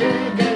sugar.